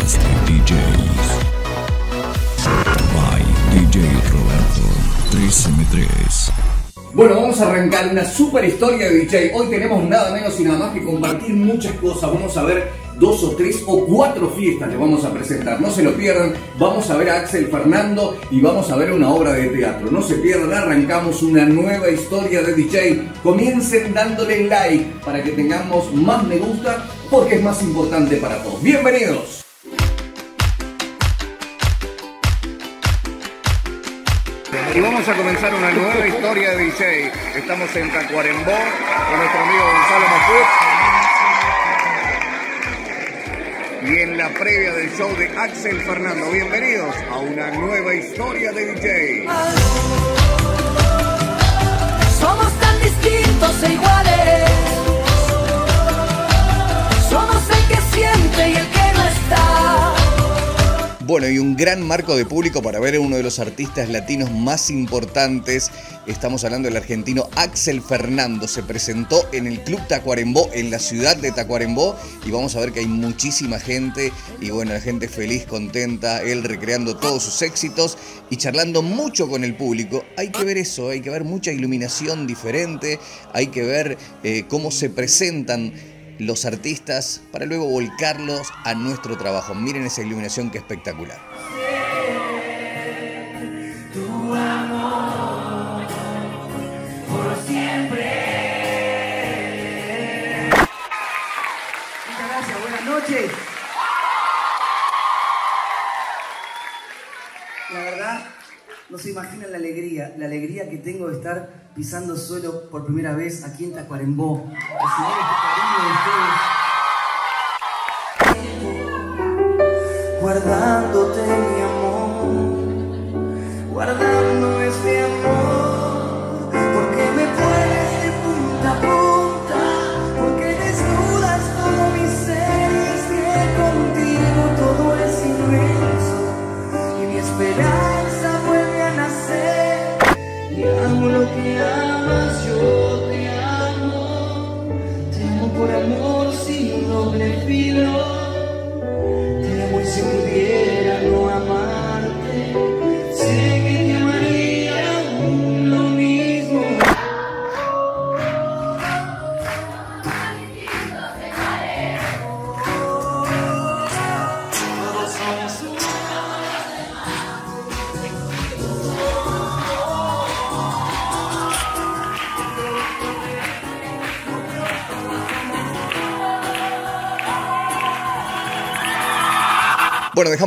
DJs. By DJ Roberto 3M3. Bueno, vamos a arrancar una super historia de DJ. Hoy tenemos nada menos y nada más que compartir muchas cosas. Vamos a ver dos o tres o cuatro fiestas que vamos a presentar. No se lo pierdan. Vamos a ver a Axel Fernando y vamos a ver una obra de teatro. No se pierdan, arrancamos una nueva historia de DJ. Comiencen dándole like para que tengamos más me gusta porque es más importante para todos. Bienvenidos. Vamos a comenzar una nueva historia de DJ. Estamos en Tacuarembó con nuestro amigo Gonzalo Mafut. Y en la previa del show de Axel Fernando. Bienvenidos a una nueva historia de DJ. Bueno, y un gran marco de público para ver a uno de los artistas latinos más importantes. Estamos hablando del argentino Axel Fernando. Se presentó en el Club Tacuarembó, en la ciudad de Tacuarembó. Y vamos a ver que hay muchísima gente. Y bueno, la gente feliz, contenta. Él recreando todos sus éxitos y charlando mucho con el público. Hay que ver eso, hay que ver mucha iluminación diferente. Hay que ver eh, cómo se presentan los artistas para luego volcarlos a nuestro trabajo. Miren esa iluminación que espectacular. Muchas gracias, buenas noches. La verdad, no se imaginan la alegría, la alegría que tengo de estar pisando suelo por primera vez aquí en Tacuarembó. Guardándote mi amor,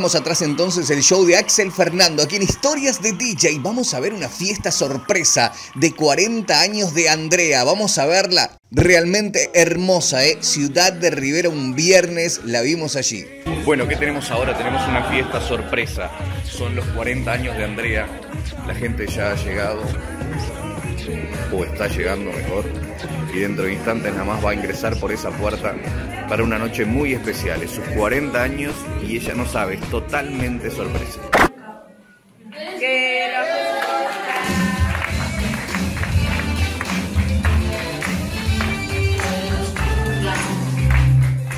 dejamos atrás entonces el show de Axel Fernando. Aquí en Historias de DJ vamos a ver una fiesta sorpresa de 40 años de Andrea. Vamos a verla realmente hermosa, ¿eh? Ciudad de Rivera un viernes, la vimos allí. Bueno, ¿qué tenemos ahora? Tenemos una fiesta sorpresa. Son los 40 años de Andrea. La gente ya ha llegado, o está llegando mejor, y dentro de instantes nada más va a ingresar por esa puerta para una noche muy especial. Es sus 40 años y ella no sabe, es totalmente sorpresa.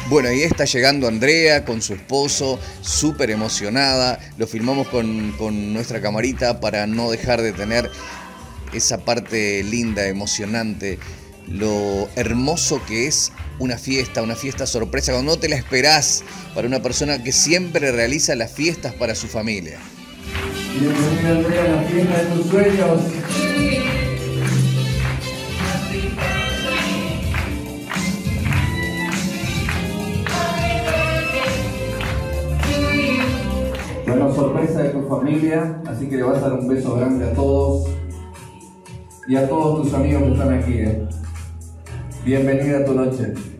Bueno, ahí está llegando Andrea con su esposo, súper emocionada. Lo filmamos con, con nuestra camarita para no dejar de tener esa parte linda, emocionante, lo hermoso que es una fiesta, una fiesta sorpresa, cuando no te la esperás para una persona que siempre realiza las fiestas para su familia. Bienvenida Andrea a la fiesta de tus sueños. Bueno, sorpresa de tu familia, así que le vas a dar un beso grande a todos y a todos tus amigos que están aquí. ¿eh? Bienvenida a tu noche.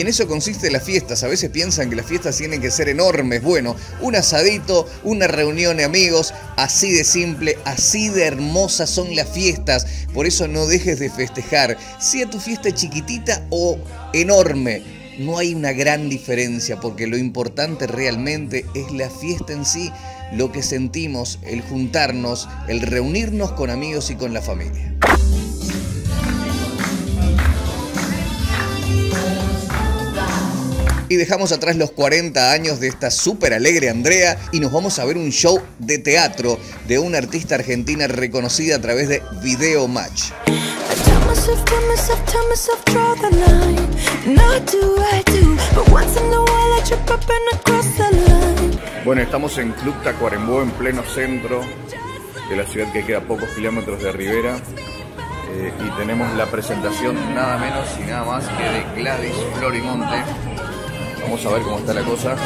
Y en eso consiste las fiestas. A veces piensan que las fiestas tienen que ser enormes. Bueno, un asadito, una reunión de amigos, así de simple, así de hermosas son las fiestas. Por eso no dejes de festejar, sea tu fiesta chiquitita o enorme. no hay una gran diferencia porque lo importante realmente es la fiesta en sí, lo que sentimos, el juntarnos, el reunirnos con amigos y con la familia. Y dejamos atrás los 40 años de esta súper alegre Andrea y nos vamos a ver un show de teatro de una artista argentina reconocida a través de Video Match. Bueno, estamos en Club Tacuarembó, en pleno centro de la ciudad que queda a pocos kilómetros de Rivera. Eh, y tenemos la presentación nada menos y nada más que de Gladys Florimonte. Vamos a ver cómo está la cosa.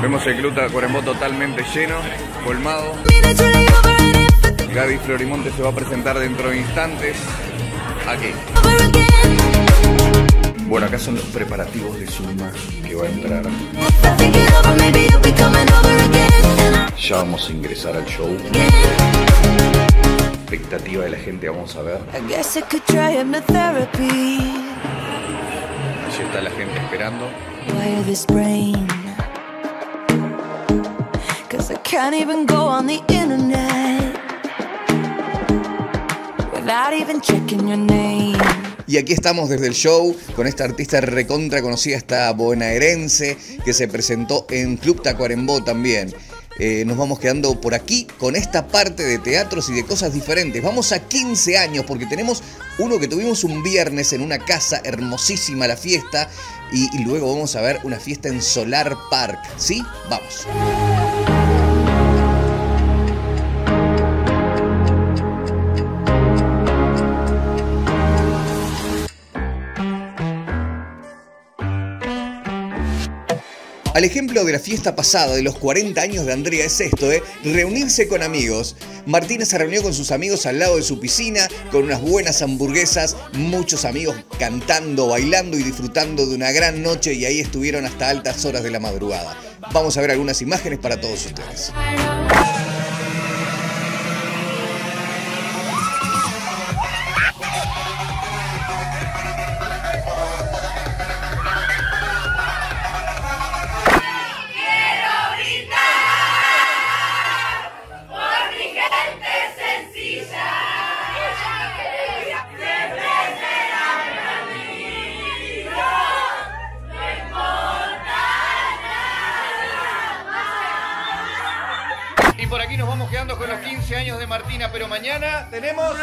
Vemos el Club Tacuarembó totalmente lleno, colmado. Gladys Florimonte se va a presentar dentro de instantes aquí. Bueno, acá son los preparativos de Zulma que va a entrar. Ya vamos a ingresar al show. Expectativa de la gente, vamos a ver. Ya está la gente esperando. Cause I can't even go on the internet without even checking your name. Y aquí estamos desde el show con esta artista recontra conocida, esta bonaerense, que se presentó en Club Tacuarembó también. Eh, nos vamos quedando por aquí con esta parte de teatros y de cosas diferentes. Vamos a 15 años porque tenemos uno que tuvimos un viernes en una casa, hermosísima la fiesta, y, y luego vamos a ver una fiesta en Solar Park. ¿Sí? Vamos. Al ejemplo de la fiesta pasada de los 40 años de Andrea es esto, ¿eh? reunirse con amigos. Martina se reunió con sus amigos al lado de su piscina, con unas buenas hamburguesas, muchos amigos cantando, bailando y disfrutando de una gran noche y ahí estuvieron hasta altas horas de la madrugada. Vamos a ver algunas imágenes para todos ustedes. Pero mañana tenemos...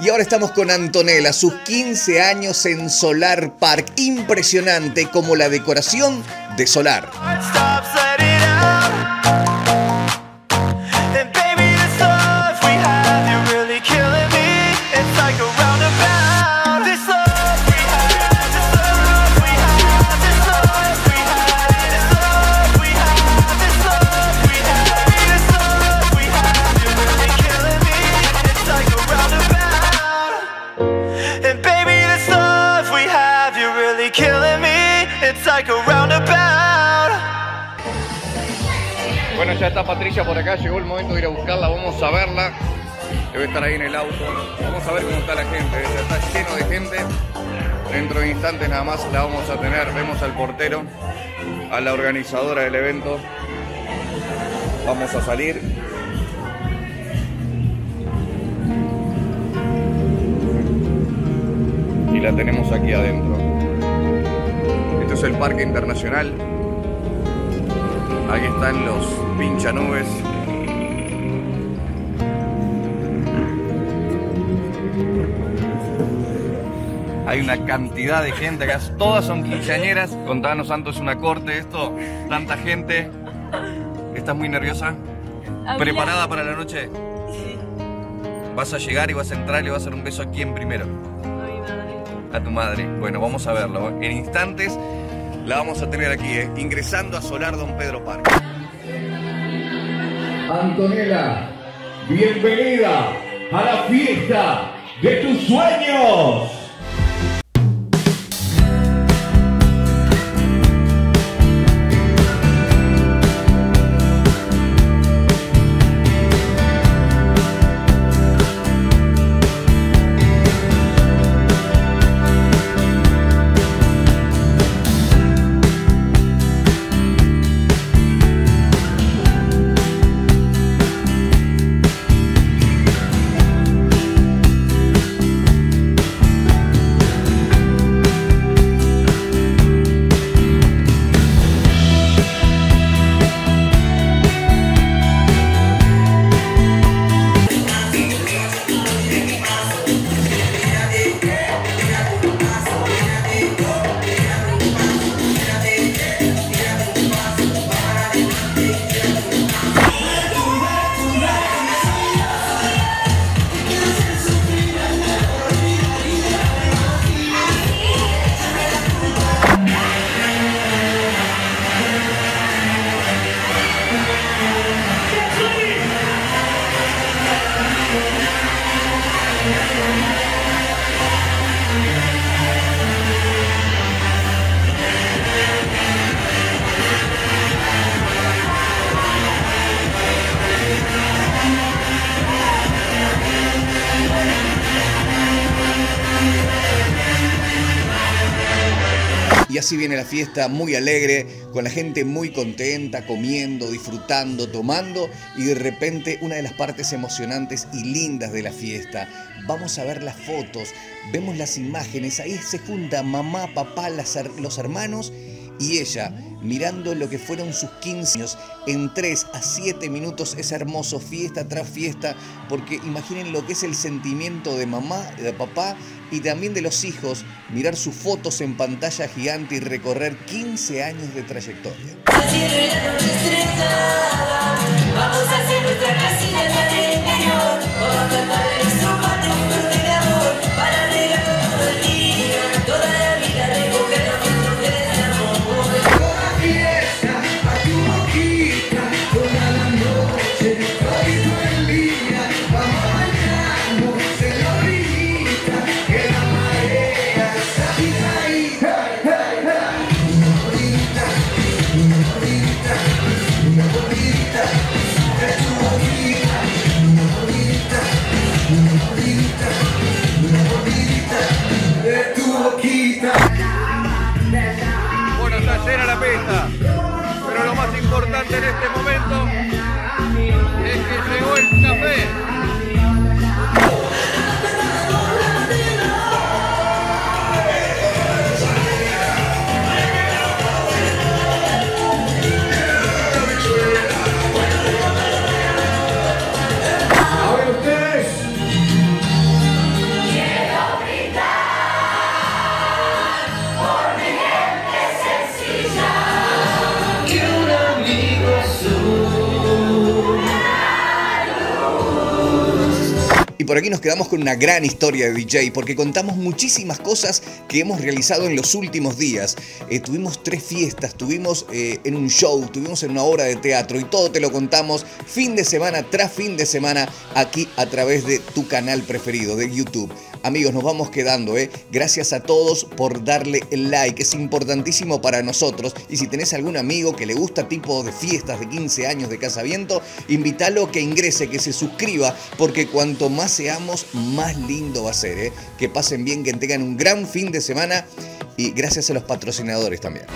Y ahora estamos con Antonella, sus 15 años en Solar Park. Impresionante como la decoración de Solar. Patricia por acá, llegó el momento de ir a buscarla, vamos a verla. Debe estar ahí en el auto. Vamos a ver cómo está la gente, ya está lleno de gente. Dentro de instantes nada más la vamos a tener. Vemos al portero, a la organizadora del evento. Vamos a salir. Y la tenemos aquí adentro. Este es el Parque Internacional. Aquí están los pinchanubes. Hay una cantidad de gente acá, todas son quinceañeras. Contanos, Santo, es una corte esto, tanta gente. ¿Estás muy nerviosa? ¿Preparada para la noche? Vas a llegar y vas a entrar y le vas a dar un beso a quién primero. A tu madre. Bueno, vamos a verlo. En instantes la vamos a tener aquí, ¿eh? ingresando a Solar Don Pedro Parque. Antonella, bienvenida a la fiesta de tus sueños. Así viene la fiesta muy alegre, con la gente muy contenta, comiendo, disfrutando, tomando y de repente una de las partes emocionantes y lindas de la fiesta. Vamos a ver las fotos, vemos las imágenes, ahí se junta mamá, papá, los hermanos y ella mirando lo que fueron sus 15 años en 3 a 7 minutos es hermoso, fiesta tras fiesta, porque imaginen lo que es el sentimiento de mamá, de papá y también de los hijos, mirar sus fotos en pantalla gigante y recorrer 15 años de trayectoria. Y por aquí nos quedamos con una gran historia de DJ, porque contamos muchísimas cosas que hemos realizado en los últimos días. Eh, tuvimos tres fiestas, tuvimos eh, en un show, tuvimos en una obra de teatro y todo te lo contamos fin de semana tras fin de semana aquí a través de tu canal preferido de YouTube. Amigos, nos vamos quedando, ¿eh? Gracias a todos por darle el like, es importantísimo para nosotros. Y si tenés algún amigo que le gusta tipo de fiestas de 15 años de casamiento, invítalo que ingrese, que se suscriba, porque cuanto más seamos, más lindo va a ser, ¿eh? Que pasen bien, que tengan un gran fin de semana y gracias a los patrocinadores también.